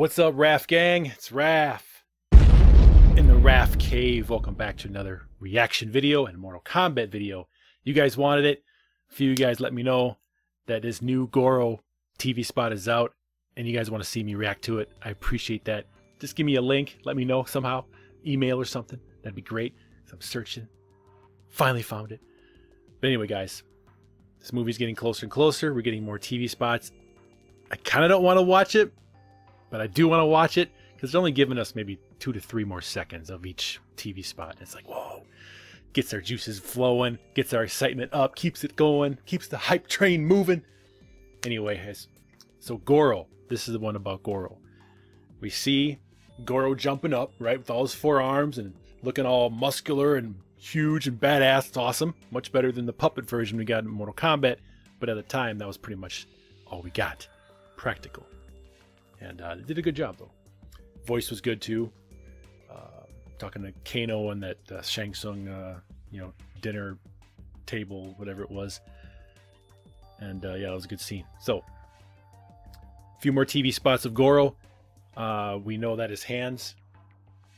What's up, Raf gang? It's Raf in the Raf Cave. Welcome back to another reaction video and Mortal Kombat video. You guys wanted it. A few of you guys let me know that this new Goro TV spot is out and you guys want to see me react to it. I appreciate that. Just give me a link. Let me know somehow. Email or something. That'd be great. I'm searching. Finally found it. But anyway, guys, this movie's getting closer and closer. We're getting more TV spots. I kind of don't want to watch it, but I do want to watch it because they're only giving us maybe two to three more seconds of each TV spot. And It's like, whoa, gets our juices flowing, gets our excitement up, keeps it going, keeps the hype train moving. Anyway, so Goro, this is the one about Goro. We see Goro jumping up, right, with all his forearms and looking all muscular and huge and badass. It's awesome. Much better than the puppet version we got in Mortal Kombat. But at the time, that was pretty much all we got. Practical. And uh, they did a good job, though. Voice was good, too. Uh, talking to Kano on that uh, Shang Tsung, uh, you know, dinner table, whatever it was. And uh, yeah, it was a good scene. So, a few more TV spots of Goro. Uh, we know that his hands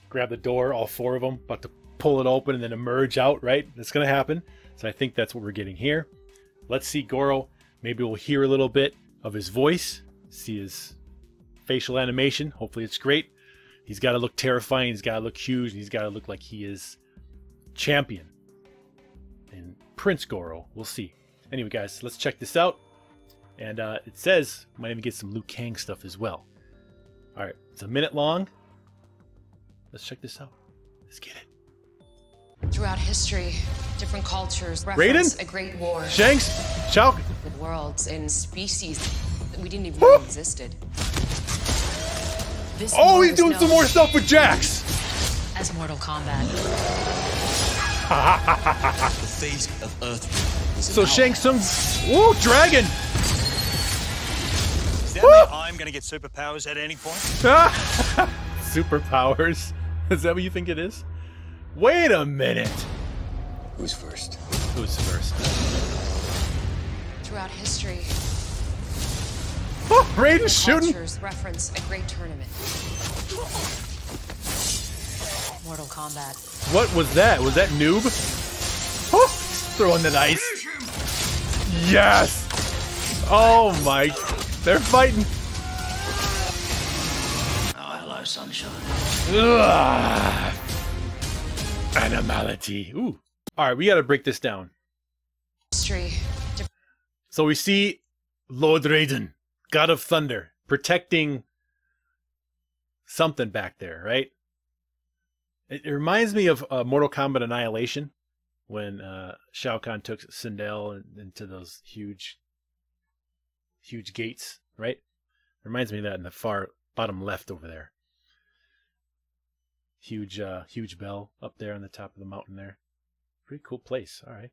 grab the door, all four of them, about to pull it open and then emerge out, right? That's going to happen. So I think that's what we're getting here. Let's see Goro. Maybe we'll hear a little bit of his voice, see his facial animation. Hopefully it's great. He's got to look terrifying. He's got to look huge. And he's got to look like he is champion. And Prince Goro. We'll see. Anyway, guys, let's check this out. And uh, it says might even get some Liu Kang stuff as well. All right, it's a minute long. Let's check this out. Let's get it. Throughout history, different cultures reference Raiden? a great war. Shanks, Shao. With worlds and species that we didn't even know existed. This Oh, he's doing some more stuff with Jax. As Mortal Kombat. The face of Earth. So our- Shang Tsung, woo, dragon. Does that mean I'm gonna get superpowers at any point? Superpowers. Is that what you think it is? Wait a minute. Who's first? Who's first? Throughout history, Raiden's shooting. reference a great tournament. Mortal Kombat. What was that? Was that noob? Oh, throwing the ice. Yes. Oh my. They're fighting. Oh, hello, sunshine. Ugh. Animality. Ooh. All right, we got to break this down. History, So we see Lord Raiden, God of Thunder, protecting something back there, right? It, it reminds me of uh, Mortal Kombat Annihilation when uh, Shao Kahn took Sindel into those huge, huge gates, right? Reminds me of that in the far bottom left over there. Huge, uh, huge bell up there on the top of the mountain there. Pretty cool place. All right.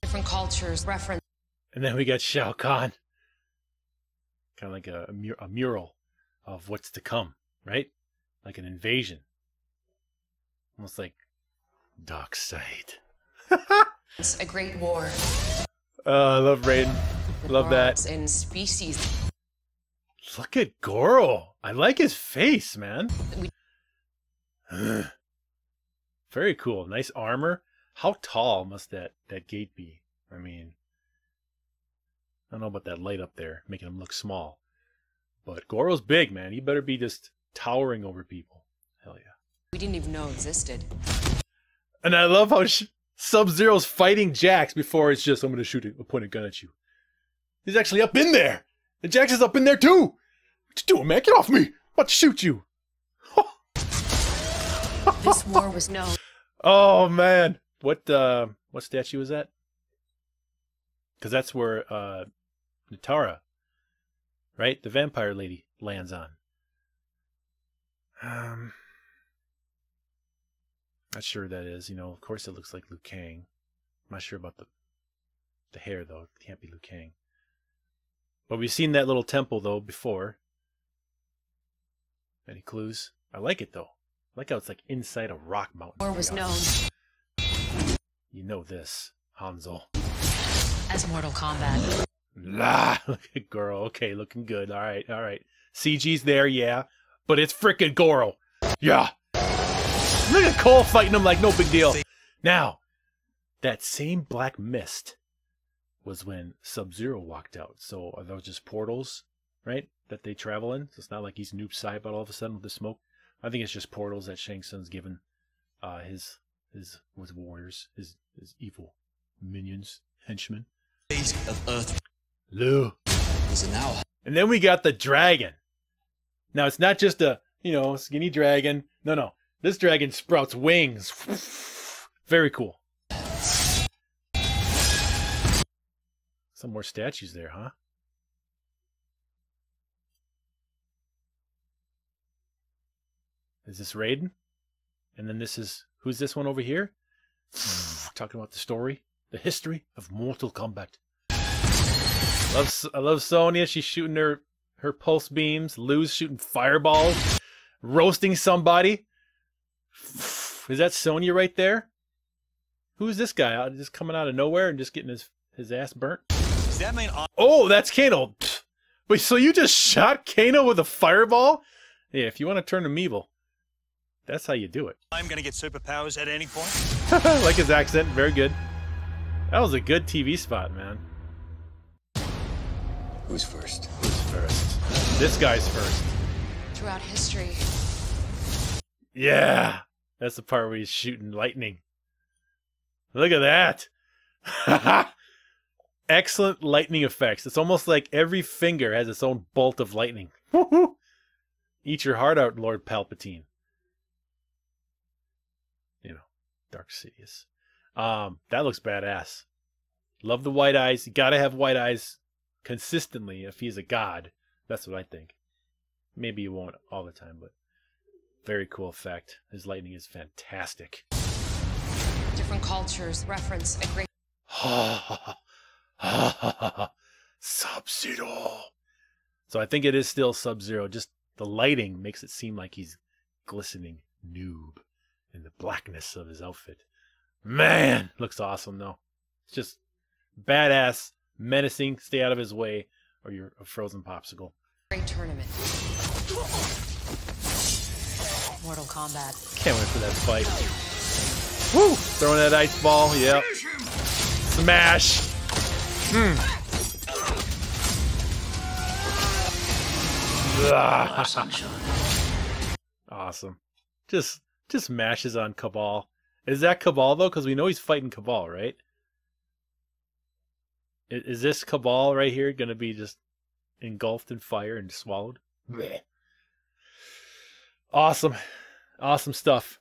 different cultures reference And then we got Shao Kahn. Kind of like a, a, mur- a mural of what's to come, right? Like an invasion. Almost like Dark Side. it's a great war. Oh, I love Raiden. Love that. And species Look at Goro. I like his face, man. Very cool. Nice armor. How tall must that, that gate be? I mean, I don't know about that light up there, making him look small. But Goro's big, man. He better be just towering over people. Hell yeah. we didn't even know existed. And I love how Sub Zero's fighting Jax before it's just, I'm going to shoot a point a gun at you. He's actually up in there. And Jax is up in there too. What you doing, man? Get off me. I'm about to shoot you. This war was known Oh man, what uh, what statue is that? Because that's where uh, Nitara, right, the vampire lady lands on. Um, not sure who that is. You know, of course, it looks like Liu Kang. I'm not sure about the the hair though. It can't be Liu Kang. But we've seen that little temple though before. Any clues? I like it though. I like how it's like inside a rock mountain. war was known. You know this, Hanzo. as Mortal Kombat. La, look at Goro. Okay, looking good. All right, all right. CG's there, yeah, but it's freaking Goro. Yeah. Look at Cole fighting him like no big deal. Now, that same black mist was when Sub Zero walked out. So are those just portals, right? That they travel in? So it's not like he's Noob Saibot all of a sudden with the smoke. I think it's just portals that Shang Tsung's given uh, his his his warriors, his his evil minions, henchmen. Of Earth Lu. is now And then we got the dragon. Now it's not just a, you know, skinny dragon. No, no. This dragon sprouts wings. Very cool. Some more statues there, huh? Is this Raiden? And then this is who's this one over here? Hmm, talking about the story, the history of Mortal Kombat. Love, I love Sonya. She's shooting her her pulse beams. Liu's shooting fireballs, roasting somebody. Is that Sonya right there? Who's this guy? Just coming out of nowhere and just getting his his ass burnt. Does that mean Oh, that's Kano. Wait, so you just shot Kano with a fireball? Yeah, if you want to turn him evil, that's how you do it. I'm gonna get superpowers at any point? like his accent, very good. That was a good TV spot, man. Who's first? Who's first? This guy's first. Throughout history, Yeah, that's the part where he's shooting lightning. Look at that. Excellent lightning effects. It's almost like every finger has its own bolt of lightning. Eat your heart out, Lord Palpatine. You know, Darth Sidious. Um, that looks badass. Love the white eyes. You gotta have white eyes consistently if he's a god. That's what I think. Maybe you won't all the time, but very cool effect. His lightning is fantastic. different cultures reference a great Ha ha ha Sub Zero. So I think it is still Sub Zero. Just the lighting makes it seem like he's glistening noob in the blackness of his outfit. Man, looks awesome though. It's just badass, menacing. Stay out of his way, or you're a frozen popsicle. great tournament. Mortal Kombat. Can't wait for that fight. Woo! Throwing that ice ball. Yep. Smash. Hmm. Ah, awesome. Just just mashes on Kabal. Is that Kabal though? Because we know he's fighting Kabal, right? Is this Kabal right here gonna be just engulfed in fire and swallowed? Bleh. Awesome. Awesome stuff.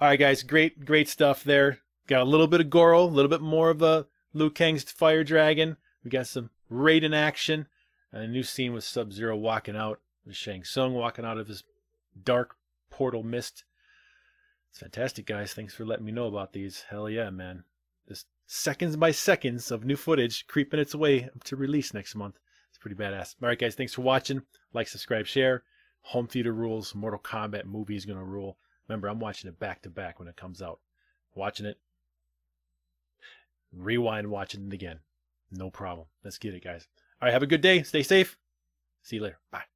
All right, guys, great, great stuff there. Got a little bit of Goro, a little bit more of a Liu Kang's Fire Dragon. We got some Raiden action. And a new scene with Sub Zero walking out, with Shang Tsung walking out of his dark portal mist. It's fantastic, guys. Thanks for letting me know about these. Hell yeah, man. Seconds by seconds of new footage creeping its way up to release next month. It's pretty badass. All right, guys, thanks for watching. Like, subscribe, share. Home theater rules. Mortal Kombat movie is going to rule. Remember, I'm watching it back to back when it comes out. Watching it. Rewind watching it again. No problem. Let's get it, guys. All right, have a good day. Stay safe. See you later. Bye.